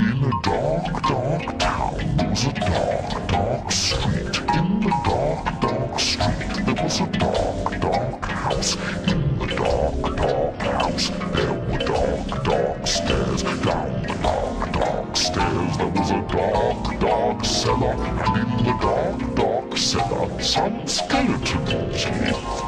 In a dark, dark town, there was a dark, dark street. In the dark, dark street, there was a dark, dark house. In the dark, dark house, there were dark, dark stairs. Down the dark, dark stairs, there was a dark, dark cellar. And in the dark, dark cellar, some skeletons lived.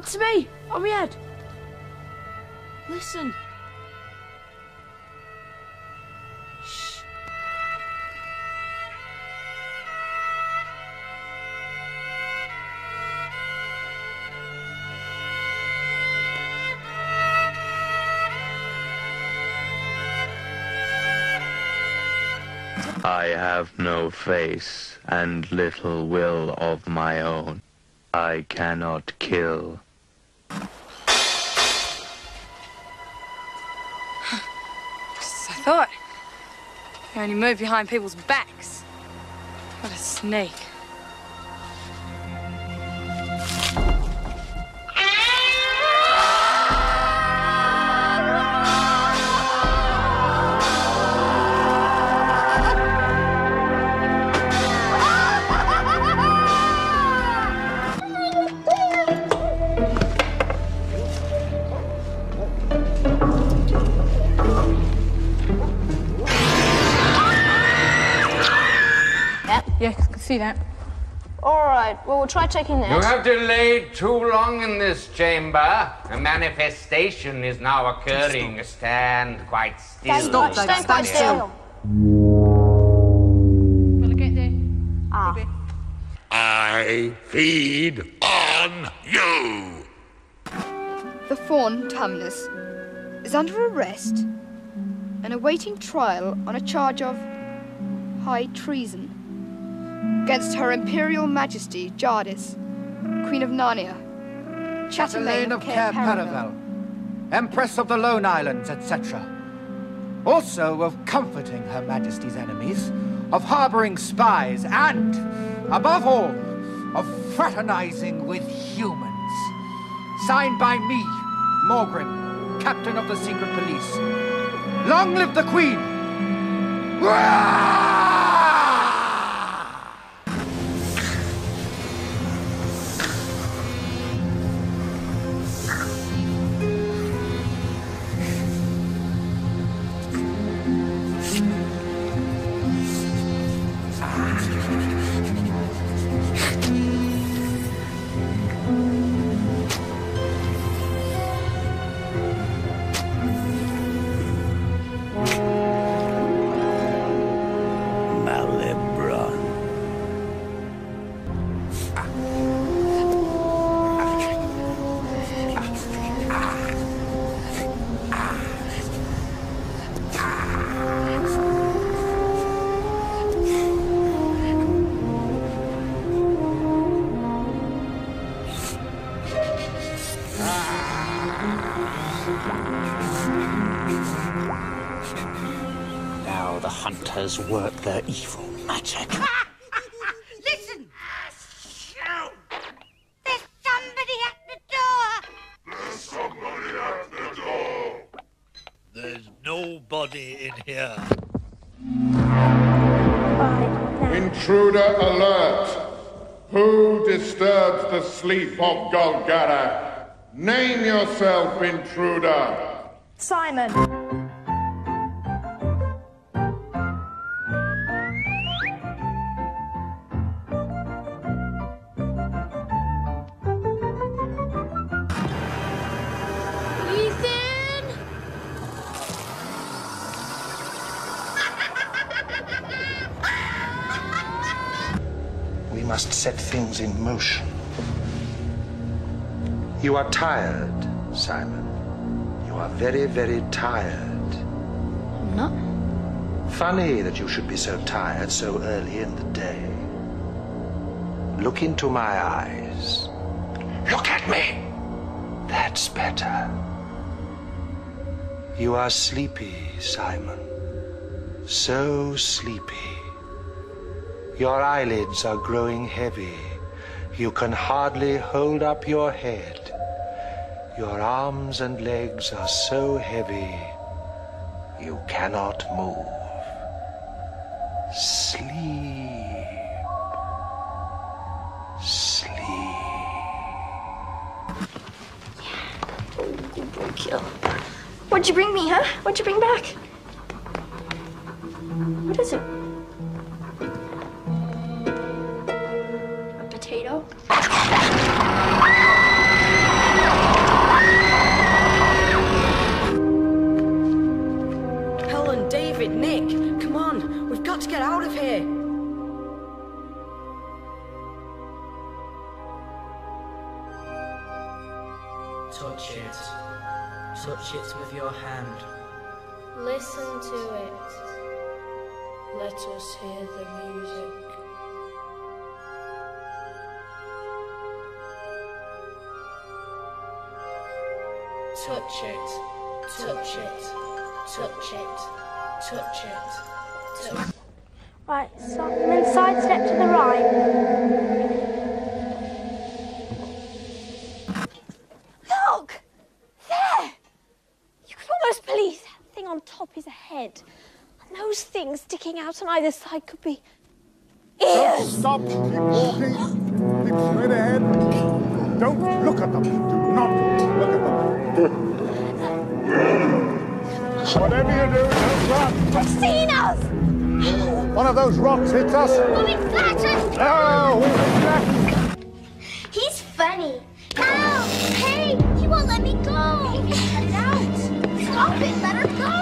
To me! On my head! Listen. Shh. I have no face and little will of my own. I cannot kill. I thought. You only move behind people's backs. What a snake. See that. All right. Well, we'll try taking You have delayed too long in this chamber. A manifestation is now occurring. Stand quite still. Stand quite- stand quite still. Will I get there? Ah. I feed on you. The Faun Tumnus is under arrest and awaiting trial on a charge of high treason against Her Imperial Majesty Jadis, Queen of Narnia, Chatelaine of Cair Paravel, Empress of the Lone Islands, etc. Also of comforting Her Majesty's enemies, of harboring spies, and, above all, of fraternizing with humans. Signed by me, Maugrim, Captain of the Secret Police. Long live the Queen! Hunters work their evil magic. Listen! There's somebody at the door! There's somebody at the door. There's nobody in here. Intruder alert! Who disturbs the sleep of Golgara? Name yourself, intruder! Simon. In motion. You are tired, Simon. You are very, very tired. I'm not. Funny that you should be so tired so early in the day. Look into my eyes. Look at me. That's better. You are sleepy, Simon. So sleepy. Your eyelids are growing heavy, You can hardly hold up your head. Your arms and legs are so heavy, you cannot move. Sleep. Sleep. Boy, Kill. What'd you bring me, huh? What'd you bring back? What is it? David, Nick, come on. We've got to get out of here. Touch it. Touch it with your hand. Listen to it. Let us hear the music. Touch it. Touch it. Touch it. Touch it. Touch Right, so, and then sidestep to the right. Look! There! You can almost believe that thing on top is a head. And those things sticking out on either side could be ears. Stop. Keep walking. Keep straight ahead. Don't look at them. Do not look at them. Whatever you do, don't run. They've seen us! One of those rocks hits us. We'll be flattened! Oh, we'll be. He's funny. Ow! Hey! He won't let me go! Cut it out! Stop it! Let her go!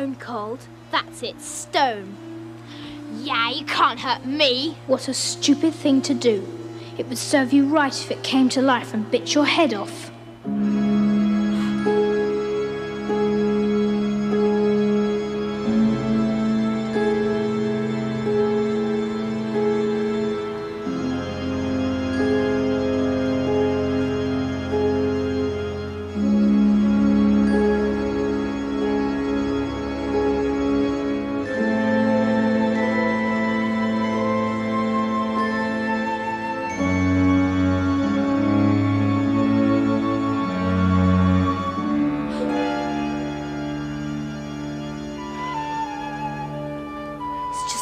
Stone cold. That's it, stone. Yeah, you can't hurt me. What a stupid thing to do. It would serve you right if it came to life and bit your head off.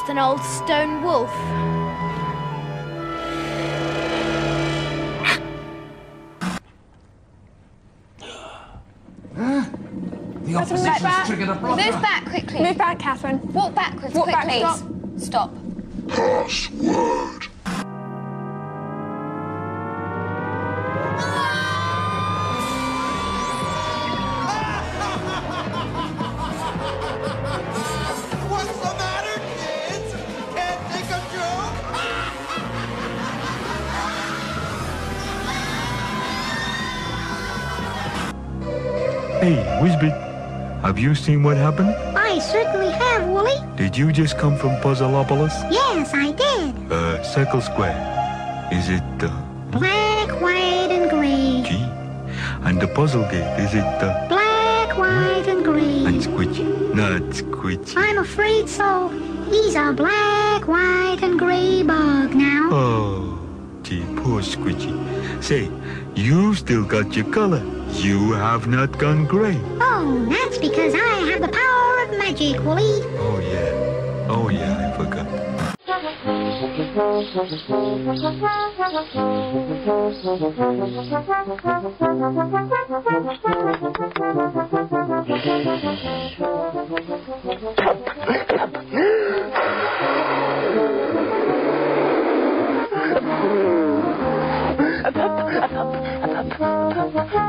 It's an old stone wolf. The Catherine, opposition's move back. triggered a Move back quickly. Move back, Catherine. Walk backwards Walk back, quickly. stop. Stop. Password. Have you seen what happened? I certainly have, Wooly. Did you just come from Puzzleopolis? Yes, I did. Uh, Circle Square. Is it, uh, Black, white, and gray. G? And the puzzle gate, is it, uh, Black, white, and gray. and Squidgy? Not Squidgy. I'm afraid so. He's a black, white, and gray bug now. Oh, gee, poor Squidgy. Say, you still got your color. You have not gone gray. Oh, Oh, that's because I have the power of magic, Wooly. Oh, yeah. Oh, yeah, I forgot. up, up, up, up,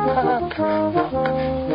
up, up, up, up.